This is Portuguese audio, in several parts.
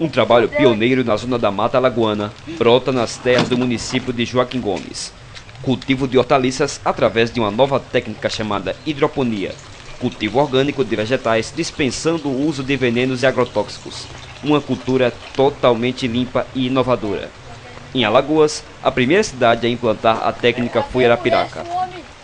Um trabalho pioneiro na zona da Mata Alagoana brota nas terras do município de Joaquim Gomes. Cultivo de hortaliças através de uma nova técnica chamada hidroponia. Cultivo orgânico de vegetais dispensando o uso de venenos e agrotóxicos. Uma cultura totalmente limpa e inovadora. Em Alagoas, a primeira cidade a implantar a técnica foi Arapiraca.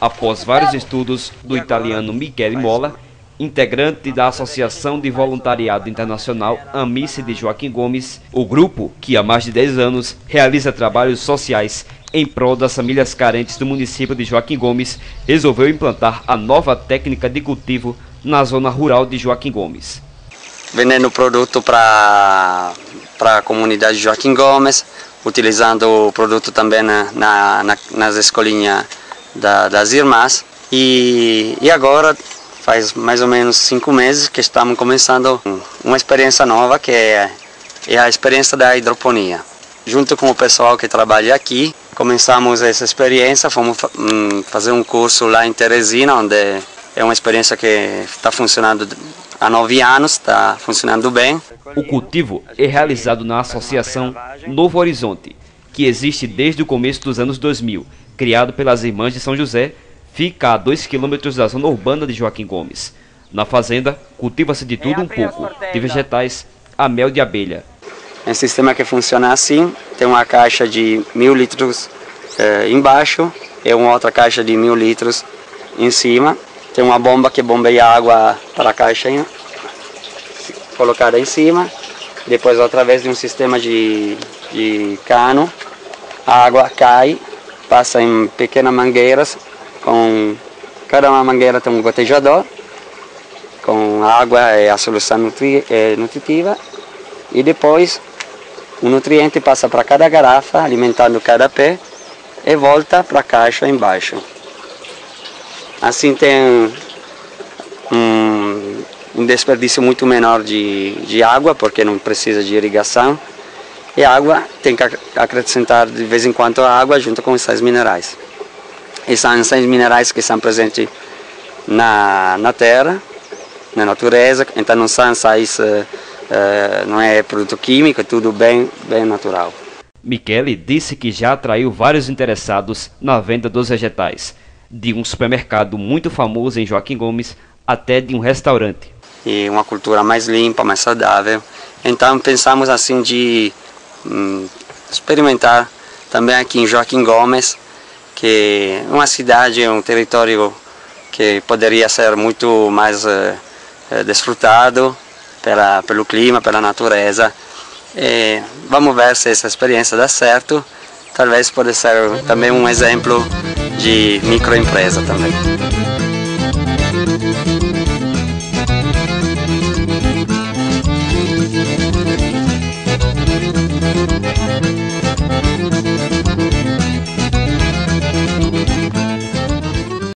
Após vários estudos do italiano Michele Mola, integrante da Associação de Voluntariado Internacional Amice de Joaquim Gomes, o grupo, que há mais de 10 anos realiza trabalhos sociais em prol das famílias carentes do município de Joaquim Gomes, resolveu implantar a nova técnica de cultivo na zona rural de Joaquim Gomes. Vendendo produto para a comunidade de Joaquim Gomes, utilizando o produto também na, na, nas escolinhas da, das irmãs. E, e agora faz mais ou menos cinco meses que estamos começando uma experiência nova que é, é a experiência da hidroponia. Junto com o pessoal que trabalha aqui, começamos essa experiência, fomos hum, fazer um curso lá em Teresina, onde é uma experiência que está funcionando há nove anos, está funcionando bem. O cultivo é realizado na Associação Novo Horizonte, que existe desde o começo dos anos 2000, criado pelas Irmãs de São José, fica a 2 quilômetros da zona urbana de Joaquim Gomes. Na fazenda, cultiva-se de tudo um pouco, de vegetais a mel de abelha. É um sistema que funciona assim, tem uma caixa de mil litros eh, embaixo e uma outra caixa de mil litros em cima. Tem uma bomba que bombeia água para a caixa colocada em cima. Depois, através de um sistema de, de cano, a água cai, passa em pequenas mangueiras com cada uma mangueira tem um gotejador com água e a solução nutri, é, nutritiva e depois o nutriente passa para cada garrafa, alimentando cada pé e volta para a caixa embaixo. Assim tem um, um desperdício muito menor de, de água, porque não precisa de irrigação. E água tem que acrescentar de vez em quando a água junto com os sais minerais e são sais minerais que são presentes na, na terra, na natureza, então não são sais, uh, não é produto químico, é tudo bem, bem natural. Michele disse que já atraiu vários interessados na venda dos vegetais, de um supermercado muito famoso em Joaquim Gomes até de um restaurante. E uma cultura mais limpa, mais saudável. Então pensamos assim de hum, experimentar também aqui em Joaquim Gomes que uma cidade, um território que poderia ser muito mais uh, desfrutado pela, pelo clima, pela natureza. E vamos ver se essa experiência dá certo. Talvez pode ser também um exemplo de microempresa também.